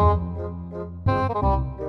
Música